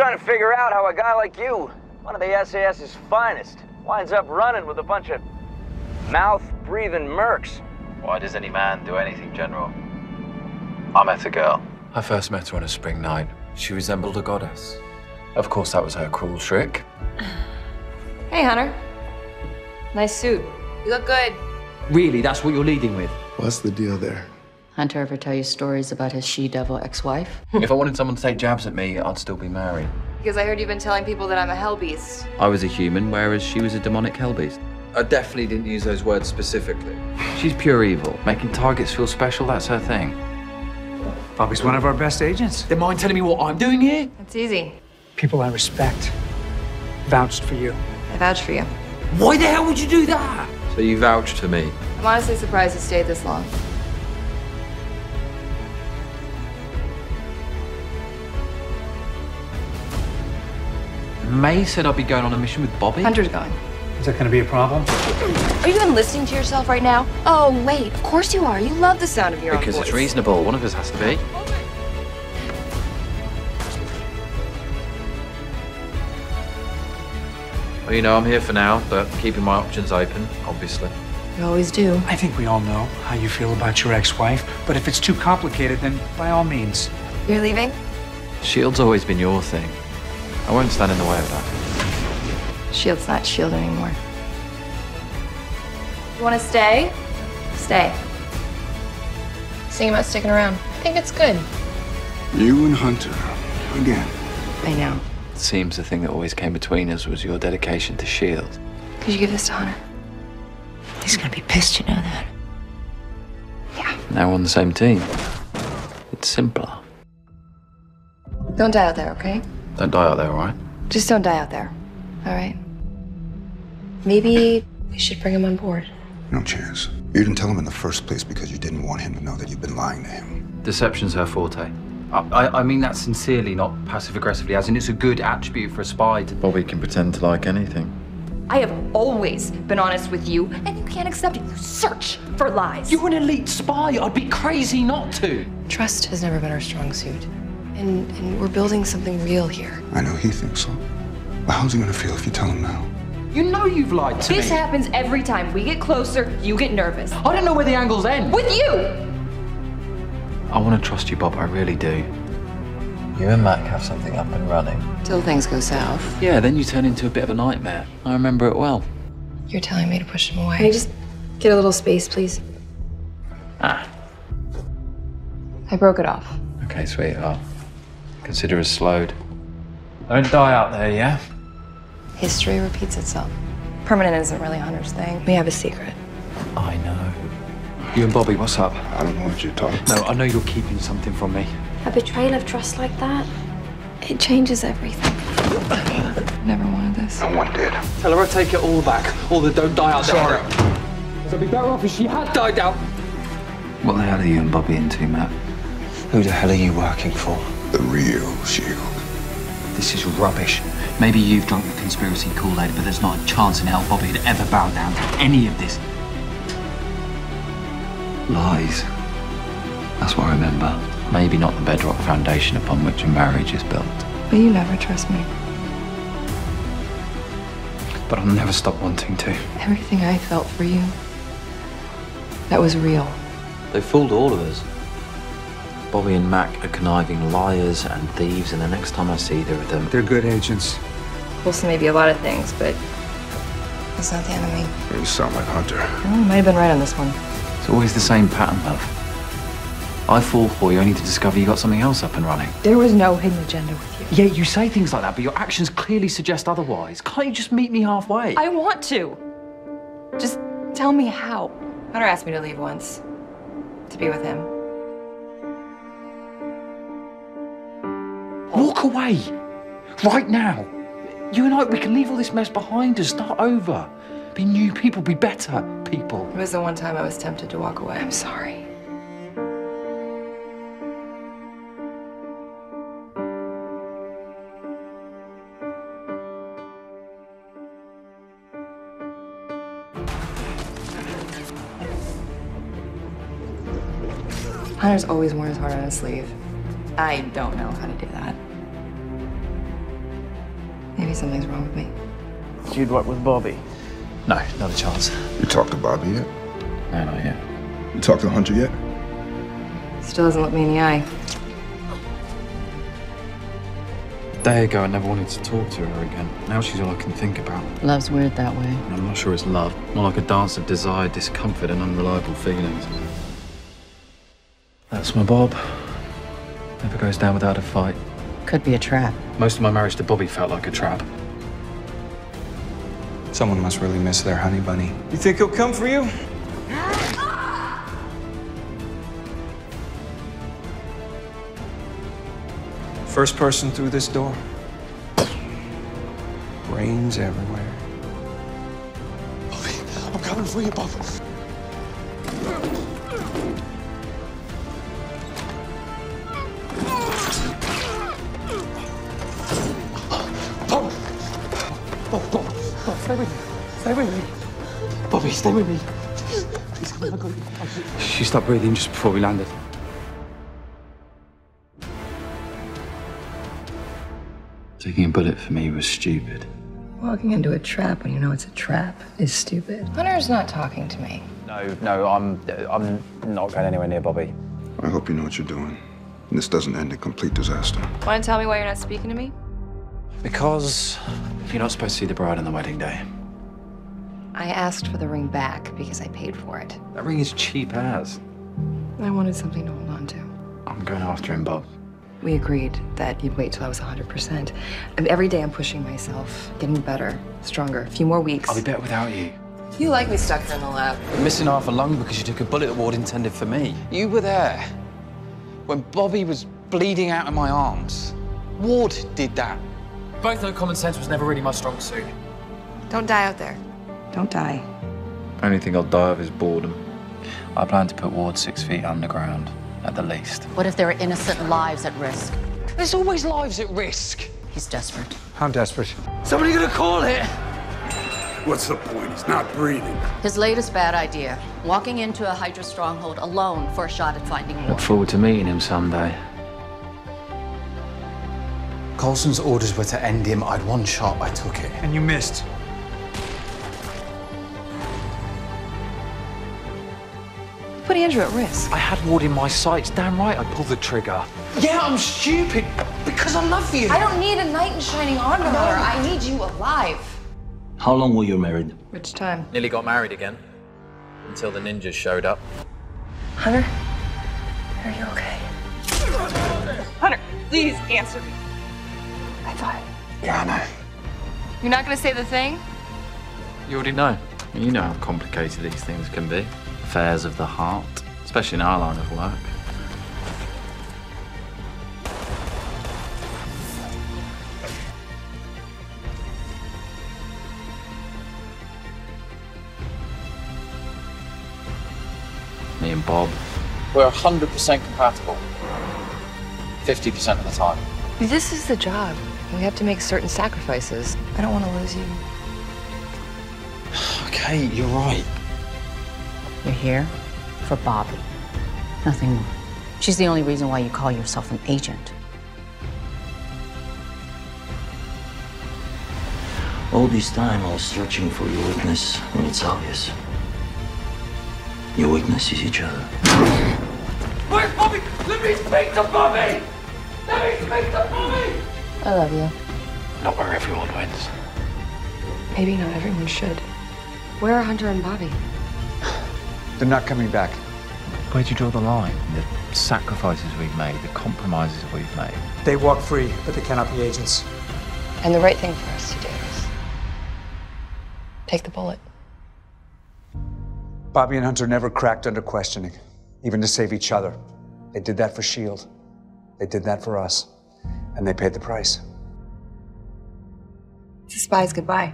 trying to figure out how a guy like you, one of the SAS's finest, winds up running with a bunch of mouth-breathing mercs. Why does any man do anything, General? I met a girl. I first met her on a spring night. She resembled a goddess. Of course, that was her cruel trick. Hey, Hunter. Nice suit. You look good. Really, that's what you're leading with? What's the deal there? Hunter ever tell you stories about his she-devil ex-wife? if I wanted someone to take jabs at me, I'd still be married. Because I heard you've been telling people that I'm a hell beast. I was a human, whereas she was a demonic hell beast. I definitely didn't use those words specifically. She's pure evil. Making targets feel special, that's her thing. Bobbi's one of our best agents. They mind telling me what I'm doing here? It's easy. People I respect vouched for you. I vouched for you. Why the hell would you do that? So you vouched for me. I'm honestly surprised you stayed this long. May said I'd be going on a mission with Bobbi. Hunter's going. Is that going to be a problem? Are you even listening to yourself right now? Oh, wait. Of course you are. You love the sound of your own voice. Because it's reasonable. One of us has to be. Well, you know, I'm here for now, but keeping my options open, obviously. You always do. I think we all know how you feel about your ex-wife, but if it's too complicated, then by all means. You're leaving? Shield's always been your thing. I won't stand in the way of that. Shield's not Shield anymore. You want to stay? Stay. Thinking about sticking around. I think it's good. You and Hunter, again. I know. It seems the thing that always came between us was your dedication to Shield. Could you give this to Hunter? He's gonna be pissed, you know that. Yeah. Now we're on the same team. It's simpler. Don't die out there, okay? Don't die out there, all right? Just don't die out there. All right? Maybe we should bring him on board. No chance. You didn't tell him in the first place because you didn't want him to know that you've been lying to him. Deception's her forte. I, I, I mean that sincerely, not passive aggressively, as in it's a good attribute for a spy to. Bobbi can pretend to like anything. I have always been honest with you, and you can't accept it. You search for lies. You're an elite spy. I'd be crazy not to. Trust has never been our strong suit. And, and we're building something real here. I know he thinks so. But how's he gonna feel if you tell him now? You know you've lied to This me. This happens every time. We get closer, you get nervous. I don't know where the angles end. With you! I want to trust you, Bob. I really do. You and Mack have something up and running. Till things go south. Yeah, then you turn into a bit of a nightmare. I remember it well. You're telling me to push him away. Can you just get a little space, please? Ah. I broke it off. Okay, sweetheart. Consider us slowed. Don't die out there, yeah? History repeats itself. Permanent isn't really Hunter's thing. We have a secret. I know. You and Bobbi, what's up? I don't know what you're talking No, I know you're keeping something from me. A betrayal of trust like that? It changes everything. Never wanted this. No one did. Tell her I take it all back. All the don't die out there. Sorry. I'd be better off if she had died out. What the hell are you and Bobbi into, Matt? Who the hell are you working for? The real shield. This is rubbish. Maybe you've drunk the conspiracy Kool-Aid, but there's not a chance in hell Bobbi would ever bow down to any of this. Lies. That's what I remember. Maybe not the bedrock foundation upon which a marriage is built. But you never trust me. But I'll never stop wanting to. Everything I felt for you, that was real. They fooled all of us. Bobbi and Mack are conniving liars and thieves, and the next time I see either of them, They're good agents. Coulson may be a lot of things, but he's not the enemy. You sound like Hunter. Well, you might have been right on this one. it's always the same pattern, love. I fall for you only to discover you got something else up and running. There was no hidden agenda with you. Yeah, you say things like that, but your actions clearly suggest otherwise. Can't you just meet me halfway? I want to. Just tell me how. Hunter asked me to leave once. To be with him. Walk away. Right now. You and I, we can leave all this mess behind us, start over. Be new people, be better people. It was the one time I was tempted to walk away. I'm sorry. Hunter's always worn his heart on his sleeve. I don't know how to do that. Maybe something's wrong with me. You'd work with Bobbi. No, not a chance. You talked to Bobbi yet? No, not yet. You talked to Hunter yet? Still doesn't look me in the eye. A day ago, I never wanted to talk to her again. Now she's all I can think about. Love's weird that way. And I'm not sure it's love. More like a dance of desire, discomfort, and unreliable feelings. That's my Bob. Never goes down without a fight. Could be a trap. Most of my marriage to Bobbi felt like a trap. Someone must really miss their honey bunny. You think he'll come for you? First person through this door. Brains everywhere. Bobbi, I'm coming for you, Bob. Stay with me. Stay with me. Bobbi, stay with me. Please, please come on, I've got you. She stopped breathing just before we landed. Taking a bullet for me was stupid. Walking into a trap when you know it's a trap is stupid. Hunter's not talking to me. No, no, I'm I'm not going anywhere near Bobbi. I hope you know what you're doing. This doesn't end in complete disaster. Want to tell me why you're not speaking to me? Because you're not supposed to see the bride on the wedding day. I asked for the ring back because I paid for it. That ring is cheap as. I wanted something to hold on to. I'm going after him, Bob. We agreed that you'd wait till I was 100%. And every day I'm pushing myself, getting better, stronger. A few more weeks. I'll be better without you. You like me stuck here in the lab. You're missing half a lung because you took a bullet that Ward intended for me. You were there when Bobbi was bleeding out of my arms. Ward did that. Both know common sense was never really my strong suit. Don't die out there. Don't die. Only thing I'll die of is boredom. I plan to put Ward six feet underground, at the least. What if there are innocent lives at risk? There's always lives at risk. He's desperate. I'm desperate? Somebody gonna call it? What's the point? He's not breathing. His latest bad idea walking into a Hydra stronghold alone for a shot at finding Look forward to meeting him someday. Coulson's orders were to end him. I'd one shot. I took it. And you missed. Put Andrew at risk. I had Ward in my sights. Damn right, I pulled the trigger. Yeah, I'm stupid because I love you. I don't need a knight in shining armor, Hunter. I need you alive. How long were you married? Which time? Nearly got married again. Until the ninjas showed up. Hunter? Are you okay? Hunter, please answer me. I thought. Yeah, I know. You're not gonna say the thing? You already know. You know how complicated these things can be. Affairs of the heart, especially in our line of work. Me and Bob. We're 100% compatible. 50% of the time. This is the job. We have to make certain sacrifices. I don't want to lose you. Okay, you're right. You're here for Bobbi. Nothing more. She's the only reason why you call yourself an agent. All this time I was searching for your weakness, and it's obvious. Your weakness is each other. Where's Bobbi? Let me speak to Bobbi! Let me speak to Bobbi! I love you. Not where everyone wins. Maybe not everyone should. Where are Hunter and Bobbi? They're not coming back. Where'd you draw the line? The sacrifices we've made, the compromises we've made. They walk free, but they cannot be agents. And the right thing for us to do is take the bullet. Bobbi and Hunter never cracked under questioning, even to save each other. They did that for S.H.I.E.L.D. They did that for us. And they paid the price. It's a spy's goodbye.